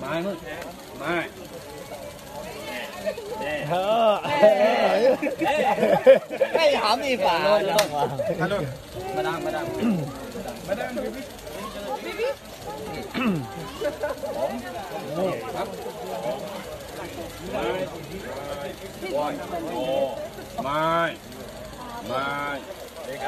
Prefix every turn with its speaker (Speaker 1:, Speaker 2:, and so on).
Speaker 1: Mai mới. Mai.
Speaker 2: cái hỏng đi bà
Speaker 1: Madam, madam. Madam, baby. Mai. Mai. Mai. Điค